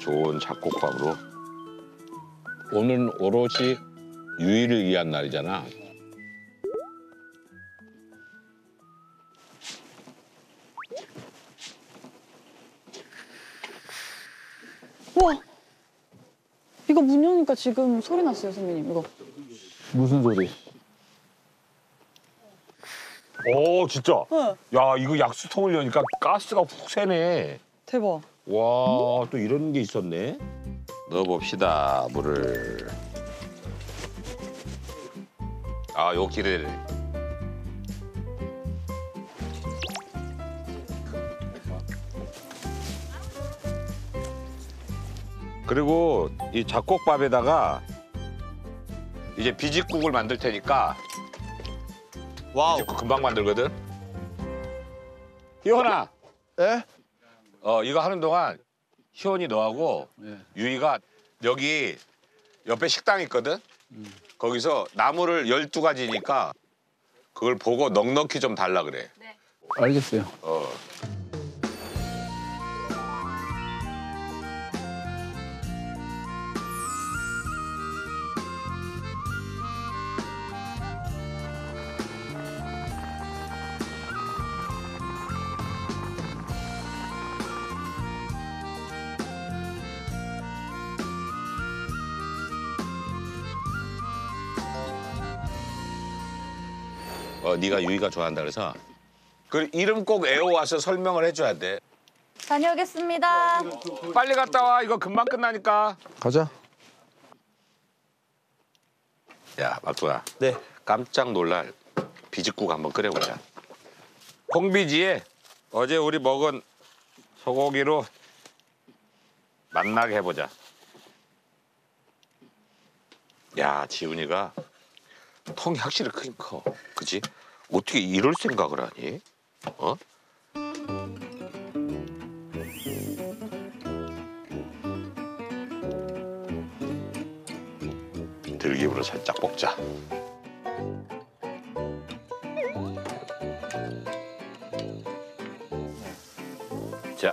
좋은 잡곡밥으로. 오늘은 오롯이 유희를 위한 날이잖아. 우와! 이거 문 여니까 지금 소리 났어요, 선배님. 이거. 무슨 소리? 오 진짜. 네. 야 이거 약수통을 여니까 가스가 훅 새네. 대박. 와 또 이런 게 있었네. 넣어봅시다 물을. 아요 기를. 그리고 이 잡곡밥에다가 이제 비직국을 만들 테니까 와우. 비직국 금방 만들거든. 희원아. 에? 어 이거 하는 동안 희원이 너하고 네. 유이가 여기 옆에 식당 있거든. 거기서 나무를 12가지니까 그걸 보고 넉넉히 좀 달라 그래. 알겠어요. 어. 어, 네가 유이가 좋아한다 그래서 그 이름 꼭 애워와서 설명을 해줘야 돼. 다녀오겠습니다. 빨리 갔다 와. 이거 금방 끝나니까. 가자. 야, 막두야. 네. 깜짝 놀랄 비직국 한번 끓여보자. 콩비지에 어제 우리 먹은 소고기로 맛나게 해보자. 야, 지훈이가 통이 확실히 크긴 커. 그지? 어떻게 이럴 생각을 하니? 어? 들기름으로 살짝 볶자. 자,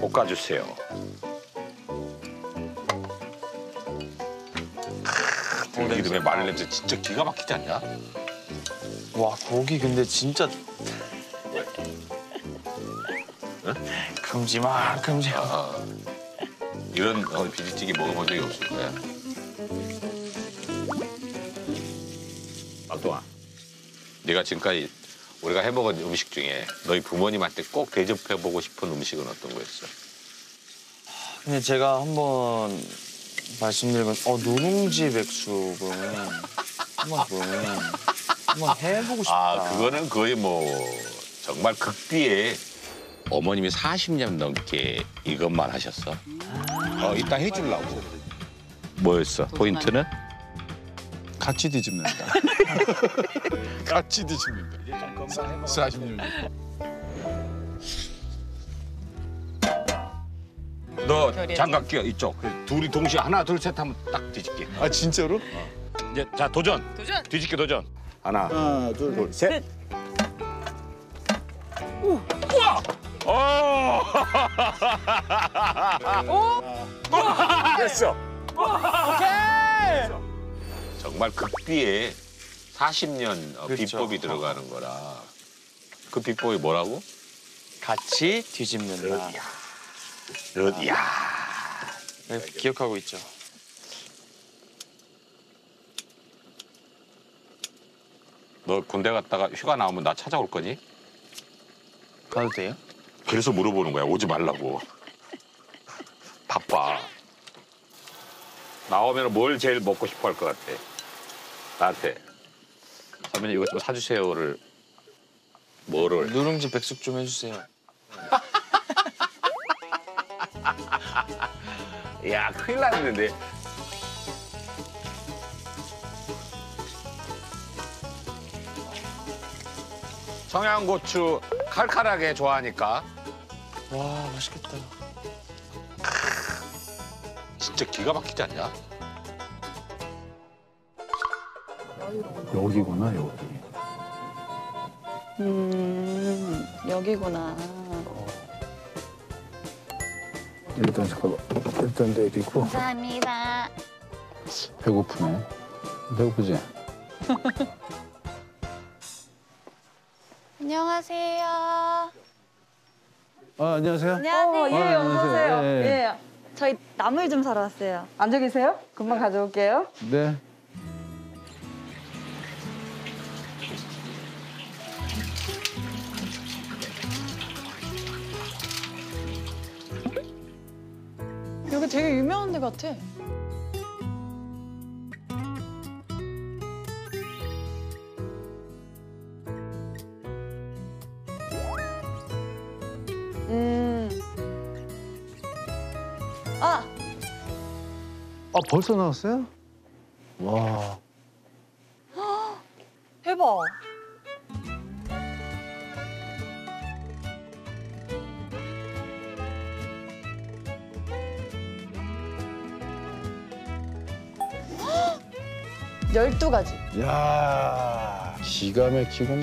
볶아주세요. 크, 들기름에 마늘 냄새 진짜 기가 막히지 않냐? 와 고기 근데 진짜 금지막 금지막. 아, 이런 어, 비지찌개 먹어본 적이 없을 거야. 막동아, 네가 지금까지 우리가 해먹은 음식 중에 너희 부모님한테 꼭 대접해보고 싶은 음식은 어떤 거였어? 근데 제가 한번 말씀드린 건 어, 누룽지 백숙은 한번 그거는 한번 해보고 싶다. 아, 그거는 거의 뭐 정말 극비에 어머님이 40년 넘게 이것만 하셨어. 어, 이따 해주려고. 뭐였어? 포인트는? 같이 뒤집는다. 같이 뒤집는다. 40년. 너 장갑 끼워 이쪽. 둘이 동시에 하나 둘 셋 하면 딱 뒤집게. 아 진짜로? 이제 자 도전. 도전. 뒤집기 도전. 하나, 하나 둘. 둘, 셋. 우와! 오! 됐어. 오케이. 정말 극비에 40년 어, 그렇죠. 비법이 들어가는 거라. 그 비법이 뭐라고? 같이 뒤집는다. 야. 네, 기억하고 있죠. 너 군대 갔다가 휴가 나오면 나 찾아올 거니? 가도 돼요? 그래서 물어보는 거야. 오지 말라고. 바빠. 나오면 뭘 제일 먹고 싶어 할 것 같아? 나한테. 선배님 이거 좀 사주세요를 뭐를? 누룽지 백숙 좀 해주세요. 야 큰일 났는데. 청양고추 칼칼하게 좋아하니까 와 맛있겠다. 진짜 기가 막히지 않냐? 여기구나 여기. 음, 여기구나. 일단 잠깐만. 일단 내리고 감사합니다. 배고프네. 배고프지? 안녕하세요. 아 안녕하세요. 안녕하세요. 예, 안녕하세요. 예, 예. 예. 저희 나물 좀 사러 왔어요. 앉아 계세요? 금방 가져올게요. 네. 여기 되게 유명한 데 같아. 음. 아, 아 벌써 나왔어요? 와. 12가지. 야 기가 막히구만.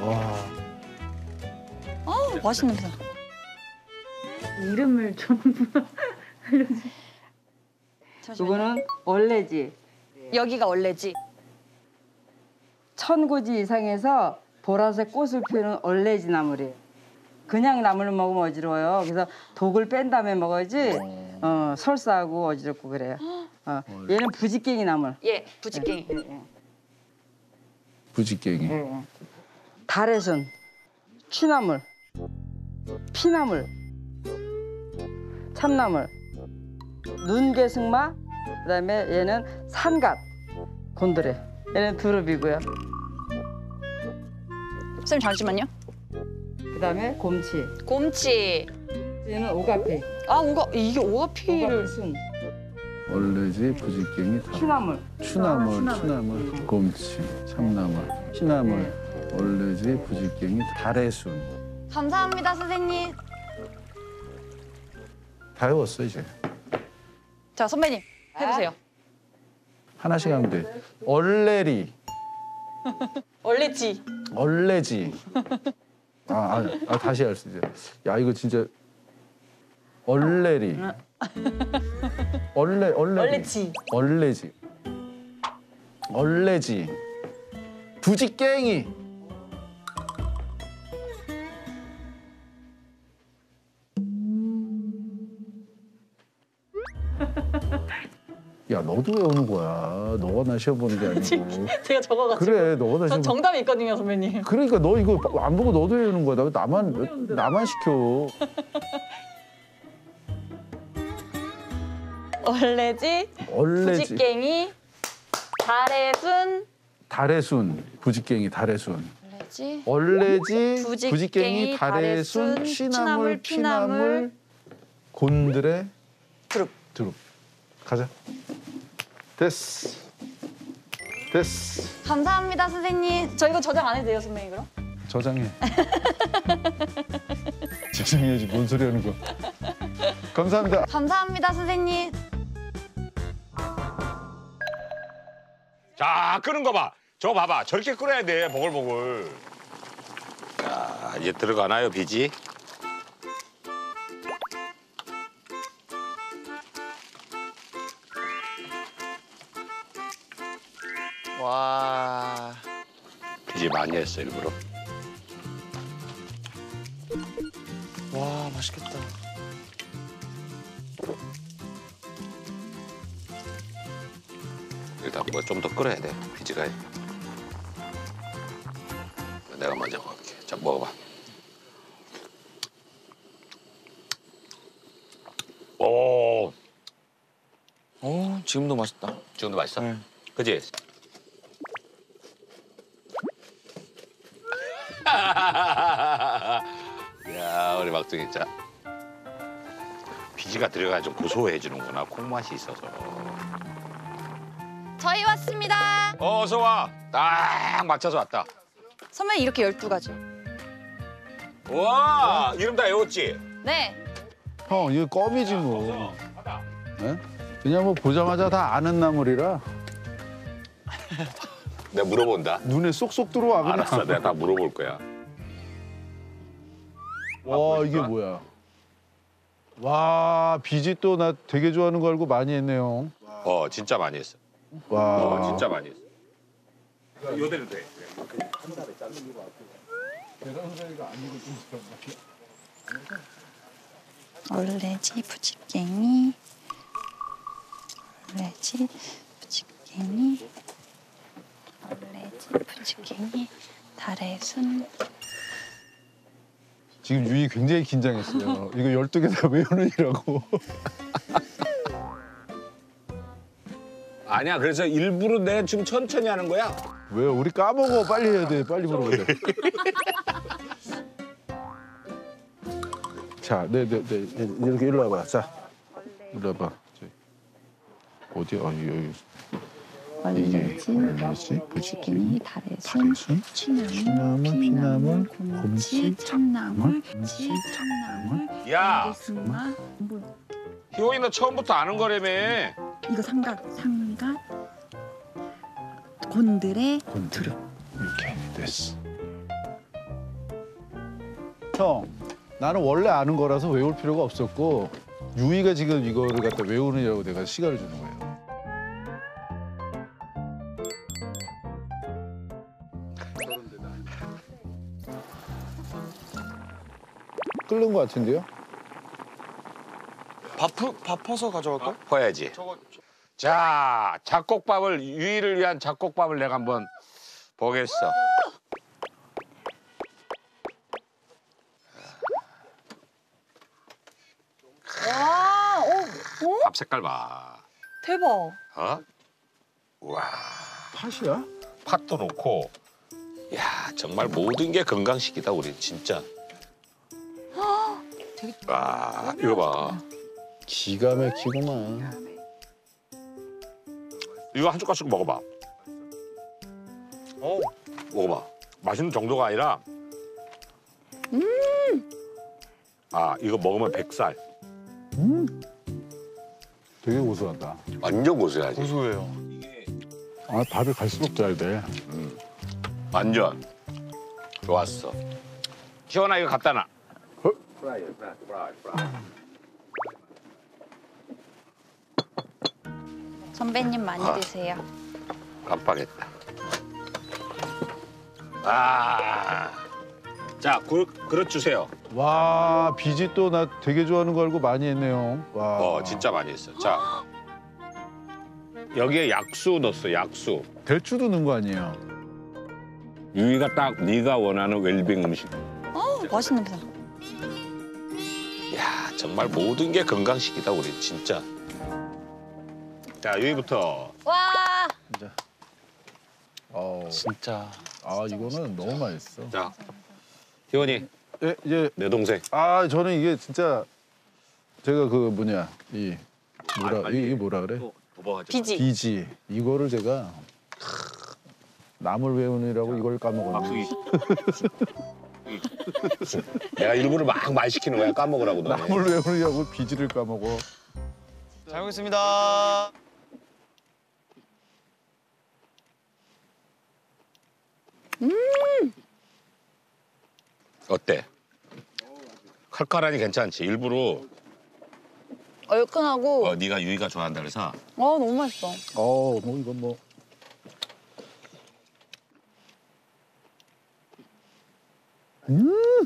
와. 아, 맛있는 냄새. 이름을 좀 알려주세요. 이거는 얼레지. 여기가 얼레지. 천 고지 이상에서 보라색 꽃을 피우는 얼레지 나물이에요. 그냥 나물을 먹으면 어지러워요. 그래서 독을 뺀 다음에 먹어야지 어, 설사하고 어지럽고 그래요. 어, 얘는 부지깽이 나물. 예, 부지깽이. 예, 예. 부지깽이. 예, 예. 달래순, 취나물, 피나물, 참나물, 눈개승마, 그다음에 얘는 산갓, 곤드레. 얘는 두릅이고요. 선생님 잠시만요. 그다음에 곰치. 곰치. 얘는 오가피. 아, 오가 이게 오가피를 오가피순, 얼레지, 부지깽이, 다. 취나물. 추나물, 추나물, 곰치, 참나물, 피나물, 얼레지, 부지깽이, 달래순. 감사합니다, 선생님. 다 외웠어 이제. 자, 선배님 해보세요. 하나씩 하면 돼. 얼레리, 원래지. 얼레지. 아, 아, 아 다시 할 수 있어. 야 이거 진짜 얼레리. 얼레 얼레리. 원래지. 얼레지. 얼레지. 부지깽이. 야 너도 외우는 거야. 너가 나 시험 보는 게 아니고. 제가 적어가지고. 그래 너가 나전 시험. 정답이 있거든요, 선배님. 그러니까 너 이거 안 보고 너도 외우는 거야. 나 나만 나만 시켜. 원래지, 얼레지. 부지깽이, 달래순, 달래순, 부지깽이, 달래순. 원래지, 얼레지, 부지깽이, 부지깽이, 달래순, 취나물, 취나물, 피나물, 곤드레, 두릅. 두릅. 가자. 됐어. 됐어. 감사합니다, 선생님. 저 이거 저장 안 해도 돼요, 선배님 그럼? 저장해. 저장해야지. 뭔 소리 하는 거야. 감사합니다. 감사합니다, 선생님. 자, 끄는 거 봐. 저거 봐봐. 저렇게 끓여야 돼. 보글보글. 자, 이제 들어가나요, 비지? 비지 많이 했어, 일부러. 와 맛있겠다. 일단 뭐 좀 더 끓여야 돼. 비지가. 내가 먼저 먹을게. 자, 먹어봐. 오, 오 지금도 맛있다. 지금도 맛있어? 네. 그지? 야, 우리 막둥이 자. 비지가 들어가 좀 고소해 주는구나. 콩맛이 있어서. 저희 왔습니다. 어, 어서 와. 딱 맞춰서 왔다. 선배님 이렇게 12가지. 와, 이름 다 외웠지? 네. 형, 이거 껌이지 뭐. 예? 그냥 뭐 보자마자 다 아는 나물이라. 내가 물어본다. 눈에 쏙쏙 들어와 그냥. 알았어, 내가 다 물어볼 거야. 와 이게 뭐야? 와 비지 또 나 되게 좋아하는 거 알고 많이 했네요. 어, 진짜 많이 했어. 와 어, 진짜 많이 했어. 얼레지 부지깽이 얼레지 부지깽이 얼레지 부지깽이 달의 순 지금 유이 굉장히 긴장했어요. 이거 12개 다 외우느니라고. 아니야, 그래서 일부러 내가 지금 천천히 하는 거야. 왜요? 우리 까먹어. 빨리 해야 돼. 빨리 물어봐야 돼. 자, 네, 네, 네. 이렇게 일로 와봐. 자, 일로 와봐. 저기. 어디야? 아, 여기. 얼레지 뭐지? 부지깽이 달의 순 다리순? 취나물 피나물 곰치 곰치, 참나물 곰치, 치 참나물 야, 뭐 희원이 너 처음부터 아는 거라며. 이거 삼각 삼각 곤드레 곤드레. 이렇게 됐어. 형, 나는 원래 아는 거라서 외울 필요가 없었고 유이가 지금 이거를 갖다 외우느냐고 내가 시간을 주는 거예요. 끓는 것 같은데요? 밥, 밥 퍼서 가져갈까? 퍼야지. 자, 잡곡밥을 유이를 위한 잡곡밥을 내가 한번 보겠어. 와, 오, 밥 색깔 봐. 대박. 어? 우와, 팥이야? 팥도 넣고. 야, 정말 모든 게 건강식이다 우리 진짜. 와, 이거 봐. 기가 막히구만. 이거 한 숟가락 먹어봐. 어, 먹어봐. 맛있는 정도가 아니라. 음. 아, 이거 먹으면 백살. 되게 고소하다. 완전 고소하지. 고소해요. 아, 밥이 갈수록 짜야 돼. 완전 좋았어. 이거 갖다 놔. 어? 프라이, 프라이, 프라이, 프라이. 선배님 많이 아. 드세요. 깜빡했다. 아, 자 그릇, 그릇 주세요. 와, 비지 또 나 되게 좋아하는 거 알고 많이 했네요. 와. 어, 진짜 많이 했어. 자, 여기에 약수 넣었어. 약수. 대추도 넣은 거 아니에요? 유이가 딱 네가 원하는 웰빙 음식. 어, 맛있는 냄새. 야, 정말 모든 게 건강식이다 우리 진짜. 자, 유이부터. 와, 어. 진짜. 아, 이거는 너무 맛있어. 자, 희원이 예, 이제 내 동생. 아, 저는 이게 진짜 제가 그 뭐냐 이 뭐라 빨리. 이게 뭐라 그래? 비지. 비지 이거를 제가 남을 외우느라고 이걸 까먹었네. 내가 일부러 막 말 시키는 거야 까먹으라고 너. 남을 외우느라고 비지를 까먹어. 잘 먹겠습니다. 어때? 칼칼하니 괜찮지. 일부러 얼큰하고 어, 네가 유이가 좋아한다 그래서 아 너무 맛있어. 어, 뭐 이건 뭐. 음,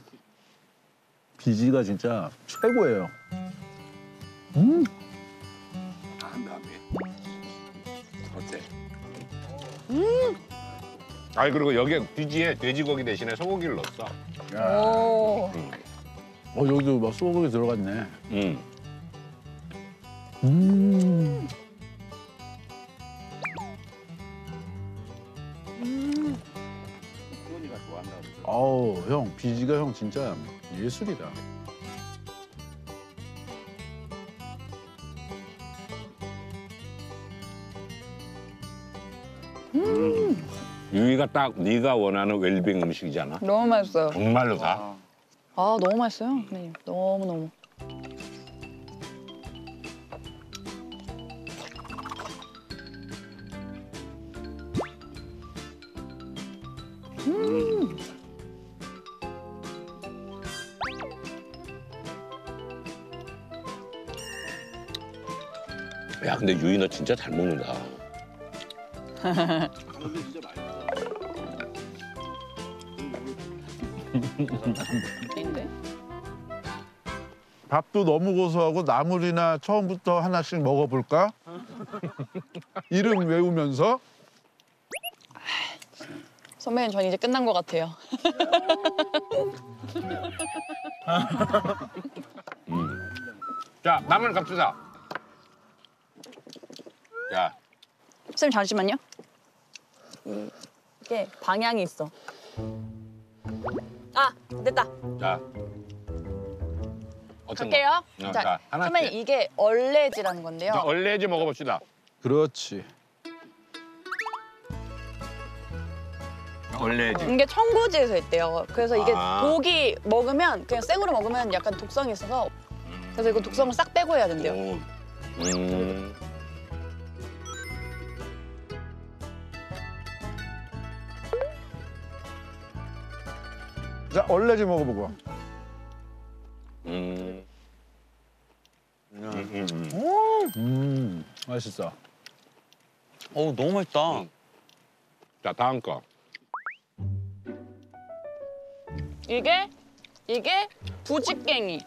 비지가 진짜 최고예요. 음, 한 다음에 어때? 음. 아니 그리고 여기에 비지에 돼지고기 대신에 소고기를 넣었어. 야, 오. 어 여기도 막 소고기 들어갔네. 음. 음, 아우 형 비지가 형 진짜 예술이다. 유이가 딱 네가 원하는 웰빙 음식이잖아. 너무 맛있어요. 정말로 다. 아 너무 맛있어요, 선배님. 너무 너무. 근데 너 진짜 잘 먹는다. 인데 밥도 너무 고소하고 나물이나 처음부터 하나씩 먹어볼까? 이름 외우면서 선배님 전 이제 끝난 것 같아요. 자 나물 갑시다. 야 선생님 잠시만요. 이게 방향이 있어. 아 됐다. 자. 갈게요. 거? 어, 자, 자. 선배님 이게 얼레지라는 건데요. 자, 얼레지 먹어봅시다. 그렇지. 얼레지. 이게 청고지에서 있대요. 그래서 이게 아. 고기 먹으면 그냥 생으로 먹으면 약간 독성이 있어서 그래서 이거 독성을 싹 빼고 해야 된대요. 오. 음. 자 얼레지 먹어보고. 음. 음, 음, 음. 음 맛있어. 어우 너무 맛있다. 음. 자 다음 거. 이게 이게 부직갱이.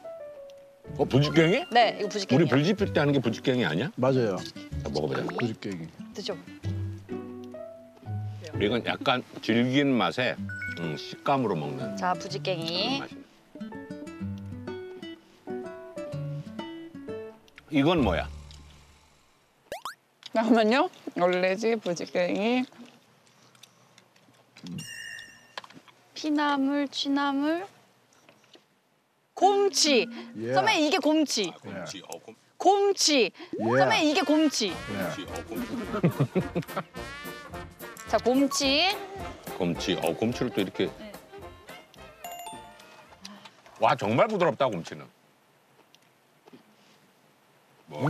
어 부직갱이? 네, 이거 부직갱이. 우리 불지필 때 하는 게 부직갱이 아니야? 맞아요. 자 먹어보자. 그릇깨기. 드셔. 이건 약간 질긴 맛에 음, 식감으로 먹는 자. 맛이네. 이건 뭐야? 잠깐만요. 얼레지 부직갱이. 피나물, 취나물, 곰치. 예. 선배님 이게 곰치. 곰치, 어, 곰, 곰치. 예. 선배님 이게 곰치. 예. 곰치, 어, 곰치. 자, 곰치. 곰치, 어, 곰치를 또 이렇게. 와 정말 부드럽다 곰치는. 뭐.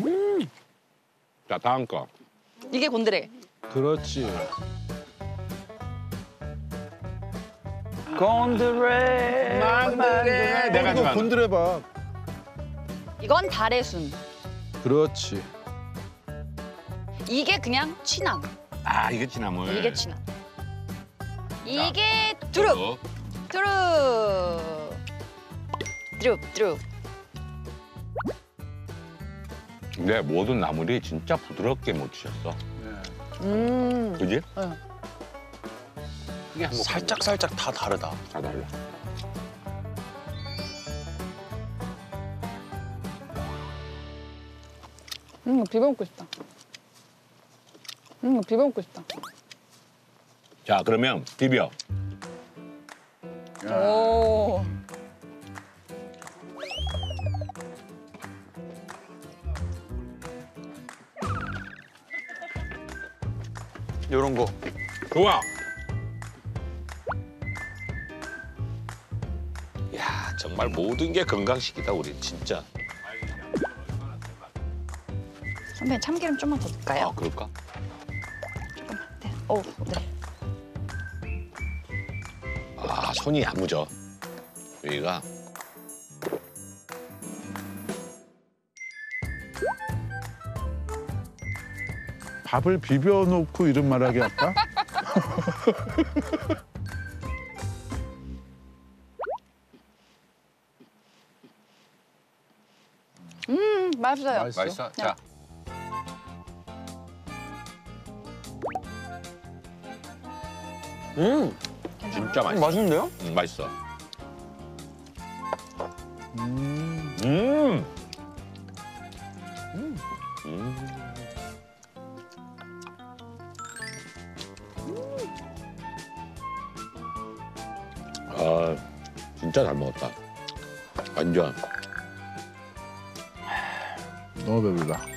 자 다음 거. 이게 곤드레. 그렇지. 곤드레. 만만해. 내가 이거 좋아하는. 곤드레 밥. 이건 달의순. 그렇지. 이게 그냥 취나물. 아 이게 지나물. 이게 취나물. 이게 두릅. 어, 두릅. 두릅, 두릅. 근데 모든 나물이 진짜 부드럽게. 예. 음. 그지? 한번 살짝 살짝 다 다르다. 다 달라. 음, 비벼 먹고 싶다. 음, 비벼 먹고 싶다. 자 그러면 비벼. 오. 요런 거. 좋아. 야 정말 모든 게 건강식이다 우리 진짜. 선배님 참기름 좀만 더 넣을까요? 아 그럴까? 조금만. 네. 오, 네. 아 손이 야무져. 여기가 밥을 비벼 놓고 이런 말하기 할까? 음, 맛있어요. 맛있어? 맛있어. 자. 음. 진짜 맛있어. 맛있는데요? 음, 맛있어. 음. 음. 음. 아, 진짜 잘 먹었다. 완전. 너무 배부르다.